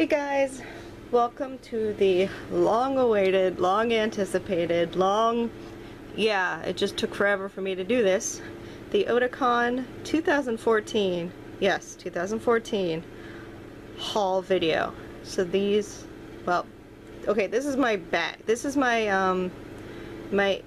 Hey guys, welcome to the long awaited, long anticipated, long, yeah, it just took forever for me to do this. The Otakon 2014, yes, 2014 haul video. So these, well, okay, this is my bag. This is my, um, my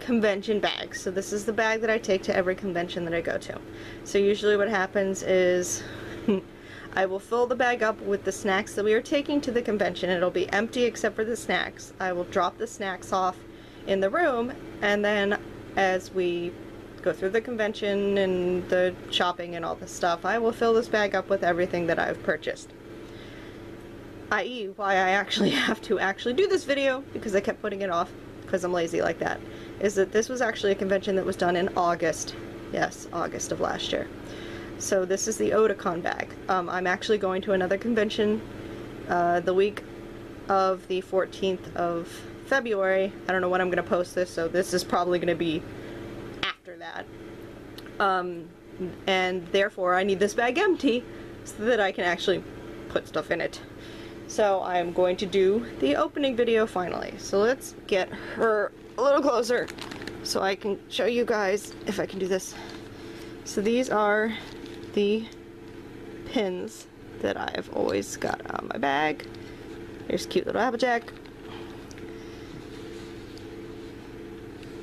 convention bag. So this is the bag that I take to every convention that I go to. So usually what happens is I will fill the bag up with the snacks that we are taking to the convention. It'll be empty except for the snacks. I will drop the snacks off in the room and then as we go through the convention and the shopping and all the stuff, I will fill this bag up with everything that I've purchased. I.e. why I actually have to actually do this video because I kept putting it off because I'm lazy like that, is that this was actually a convention that was done in August. Yes, August of last year. So this is the Otakon bag. Um, I'm actually going to another convention uh, the week of the 14th of February. I don't know when I'm going to post this, so this is probably going to be after that. Um, and therefore I need this bag empty so that I can actually put stuff in it. So I'm going to do the opening video finally. So let's get her a little closer so I can show you guys if I can do this. So these are the pins that I've always got on my bag. There's cute little Applejack.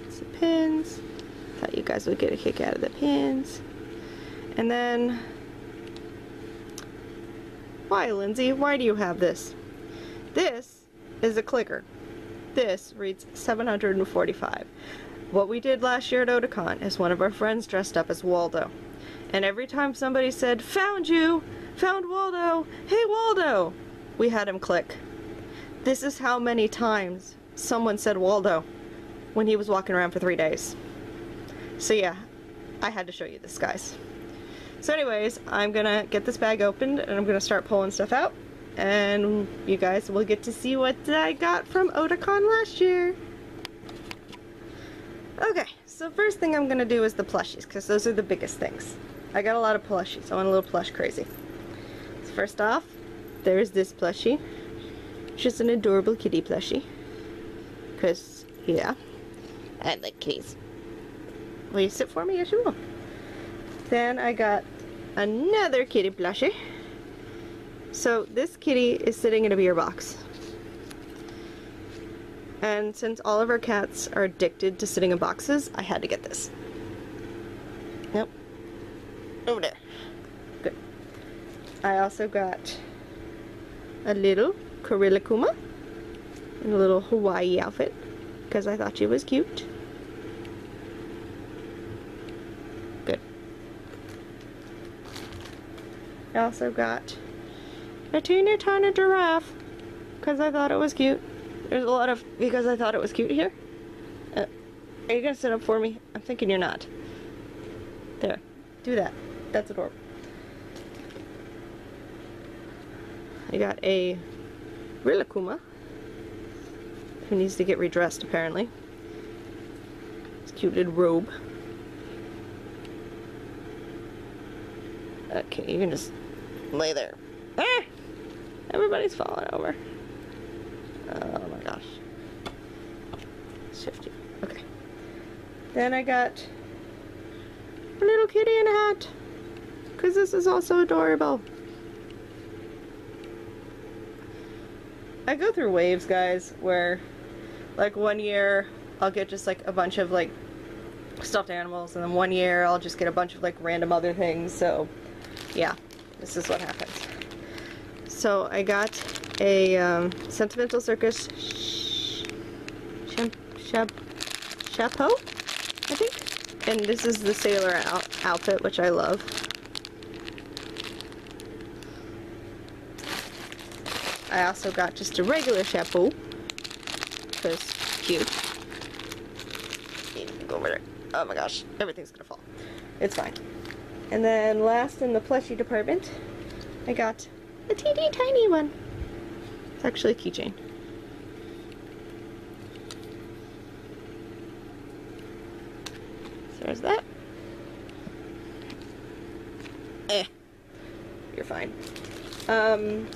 Some pins. Thought you guys would get a kick out of the pins. And then, why Lindsay, why do you have this? This is a clicker. This reads 745. What we did last year at Otakon is one of our friends dressed up as Waldo. And every time somebody said, found you, found Waldo, hey Waldo, we had him click. This is how many times someone said Waldo when he was walking around for three days. So yeah, I had to show you this, guys. So anyways, I'm gonna get this bag opened and I'm gonna start pulling stuff out and you guys will get to see what I got from Otakon last year. Okay, so first thing I'm gonna do is the plushies because those are the biggest things. I got a lot of plushies. I went a little plush crazy. So first off, there's this plushie. Just an adorable kitty plushie. Because, yeah, I like kitties. Will you sit for me? Yes, you will. Then I got another kitty plushie. So this kitty is sitting in a beer box. And since all of our cats are addicted to sitting in boxes, I had to get this. Over there. Good. I also got a little Kuma in a little Hawaii outfit because I thought she was cute. Good. I also got a teeny tiny giraffe because I thought it was cute. There's a lot of because I thought it was cute here. Uh, are you gonna sit up for me? I'm thinking you're not. There. Do that. That's adorable. I got a Rilakkuma who needs to get redressed apparently. This cute little robe. Okay, you can just lay there. Ah! Everybody's falling over. Oh my gosh. Shift you. Okay. Then I got a little kitty in a hat because this is also adorable. I go through waves, guys, where like one year I'll get just like a bunch of like stuffed animals and then one year I'll just get a bunch of like random other things. So yeah, this is what happens. So I got a um, Sentimental Circus sh chapeau, I think. And this is the sailor out outfit, which I love. I also got just a regular shampoo because cute. Go over there. Oh my gosh, everything's gonna fall. It's fine. And then last in the plushie department, I got a teeny tiny one. It's actually a keychain. So there's that. Eh, you're fine. Um,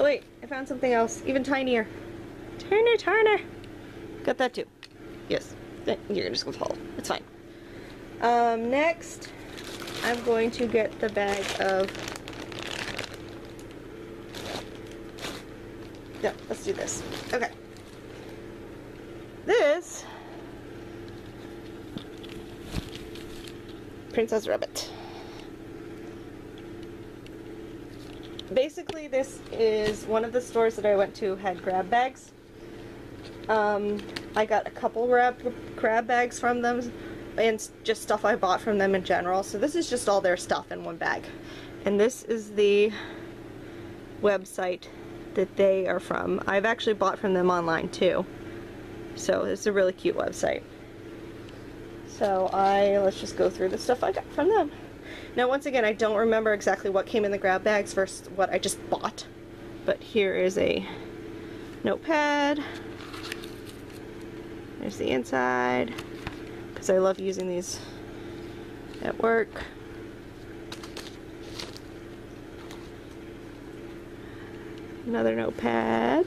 Oh wait, I found something else, even tinier. Tiny, tiny. Got that too. Yes, you're just gonna fall. It's fine. Um, next, I'm going to get the bag of. No, let's do this. Okay. This Princess Rabbit. Basically, this is one of the stores that I went to had grab bags. Um, I got a couple grab, grab bags from them and just stuff I bought from them in general. So this is just all their stuff in one bag. And this is the website that they are from. I've actually bought from them online too. So it's a really cute website. So I, let's just go through the stuff I got from them. Now once again, I don't remember exactly what came in the grab bags versus what I just bought. But here is a notepad. There's the inside, because I love using these at work. Another notepad.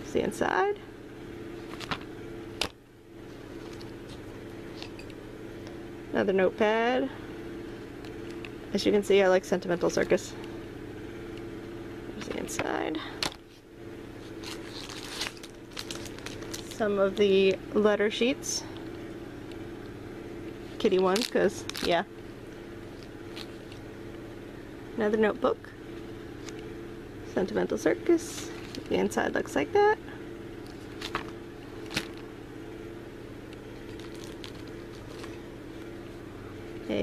It's the inside. Another notepad. As you can see, I like Sentimental Circus. There's the inside. Some of the letter sheets. Kitty ones, because, yeah. Another notebook. Sentimental Circus. The inside looks like that.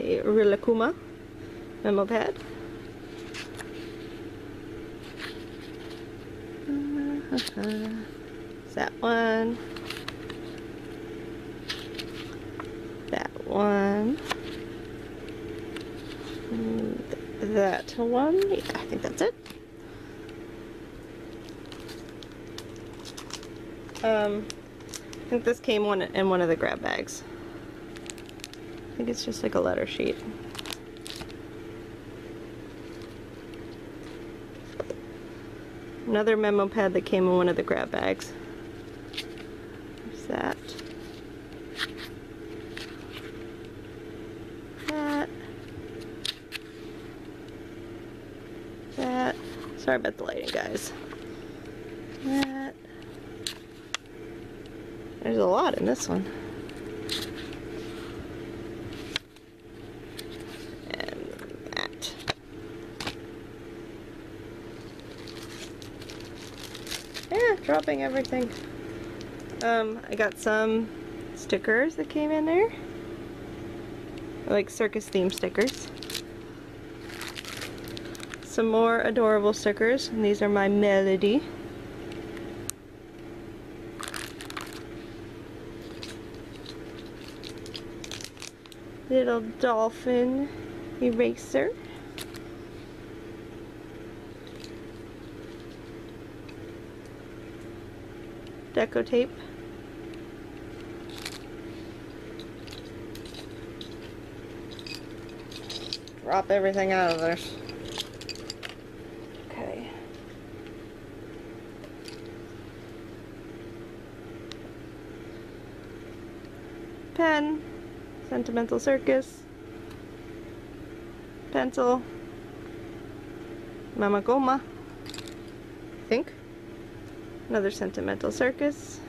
A Rilakkuma memo pad. that one. That one. that one. Yeah, I think that's it. Um, I think this came one in one of the grab bags. I think it's just like a letter sheet. Another memo pad that came in one of the grab bags. There's that. That. That. Sorry about the lighting, guys. That. There's a lot in this one. yeah, dropping everything. Um, I got some stickers that came in there. Like circus theme stickers. Some more adorable stickers, and these are my Melody. Little dolphin eraser. Deco tape. Drop everything out of there. Okay. Pen, Sentimental Circus, pencil, Mamegoma, I think. Another Sentimental Circus.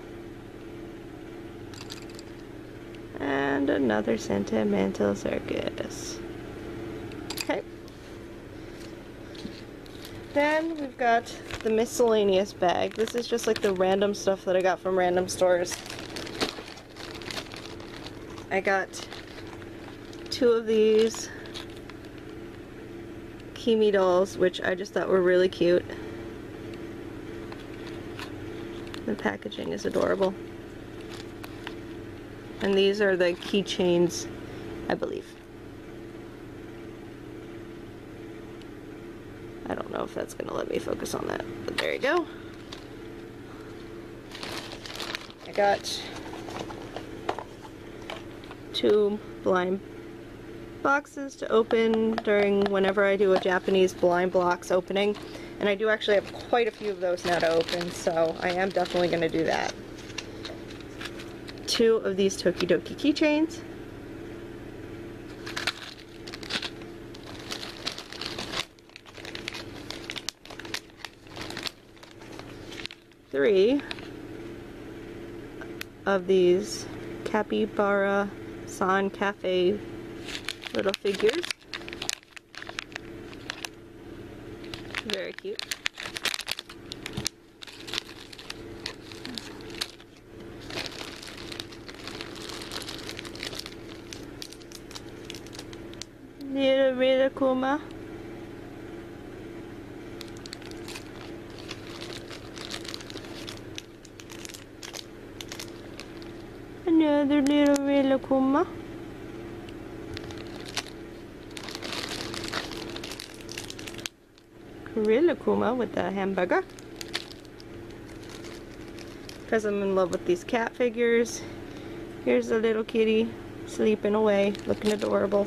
And another Sentimental Circus. Okay. Then we've got the miscellaneous bag. This is just like the random stuff that I got from random stores. I got two of these Kimmidolls, which I just thought were really cute. The packaging is adorable. And these are the keychains, I believe. I don't know if that's going to let me focus on that, but there you go. I got two blind boxes to open during whenever I do a Japanese blind blocks opening. And I do actually have quite a few of those now to open, so I am definitely going to do that. Two of these Tokidoki keychains. Three of these Capybara San Cafe little figures. Very cute. Little Rilakkuma. Another little Rilakkuma. Rilakkuma with the hamburger. Because I'm in love with these cat figures. Here's the little kitty sleeping away, looking adorable.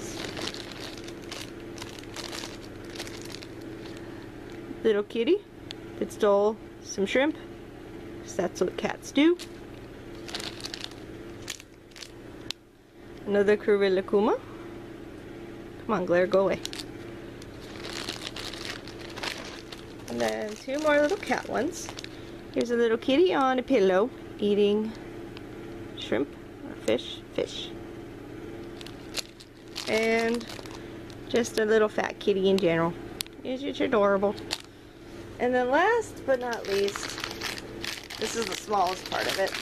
Little kitty that stole some shrimp. That's what cats do. Another Kuma. Come on, Glare, go away. And then two more little cat ones. Here's a little kitty on a pillow eating shrimp or fish, fish. And just a little fat kitty in general. It's just adorable. And then last but not least, this is the smallest part of it.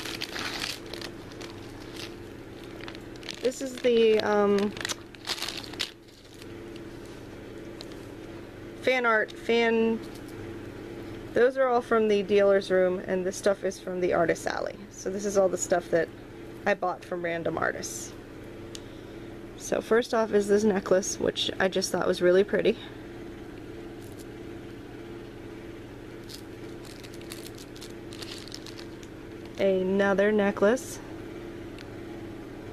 This is the um, fan art, fan those are all from the dealer's room, and this stuff is from the artist alley. So this is all the stuff that I bought from random artists. So first off is this necklace, which I just thought was really pretty. Another necklace.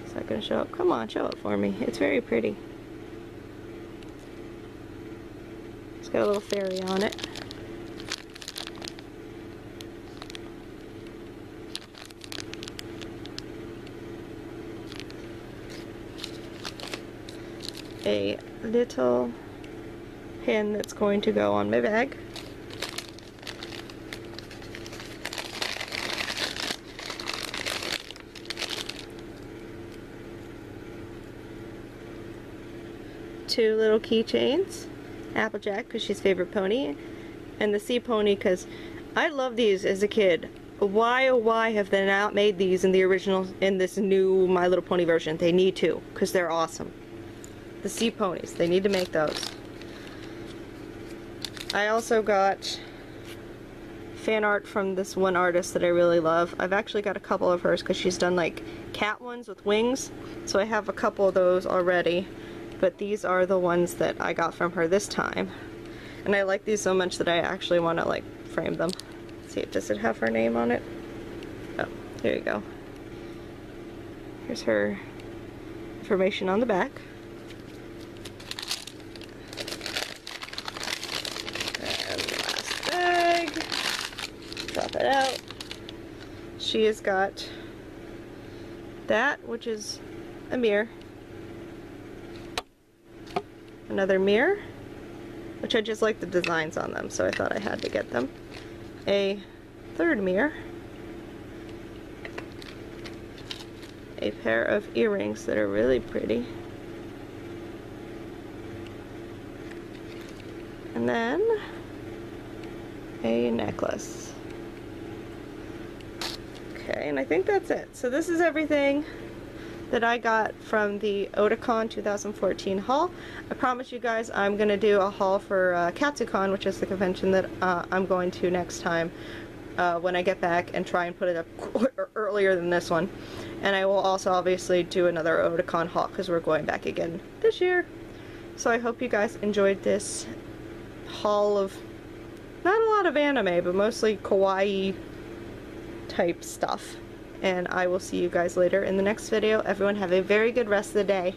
Is that going to show up? Come on, show it for me. It's very pretty. It's got a little fairy on it. A little pin that's going to go on my bag. Two little keychains. Applejack because she's favorite pony. And the sea pony because I love these as a kid. Why oh why have they not made these in the original, in this new My Little Pony version? They need to because they're awesome the sea ponies. They need to make those. I also got fan art from this one artist that I really love. I've actually got a couple of hers because she's done like cat ones with wings. So I have a couple of those already. But these are the ones that I got from her this time. And I like these so much that I actually want to like frame them. Let's see, does it have her name on it? Oh, there you go. Here's her information on the back. drop it out. She has got that, which is a mirror. Another mirror, which I just like the designs on them, so I thought I had to get them. A third mirror. A pair of earrings that are really pretty. And then a necklace. And I think that's it. So this is everything that I got from the Otakon 2014 haul. I promise you guys I'm going to do a haul for uh, Katsucon, which is the convention that uh, I'm going to next time uh, when I get back and try and put it up earlier than this one. And I will also obviously do another Otakon haul because we're going back again this year. So I hope you guys enjoyed this haul of not a lot of anime, but mostly kawaii type stuff. And I will see you guys later in the next video. Everyone have a very good rest of the day.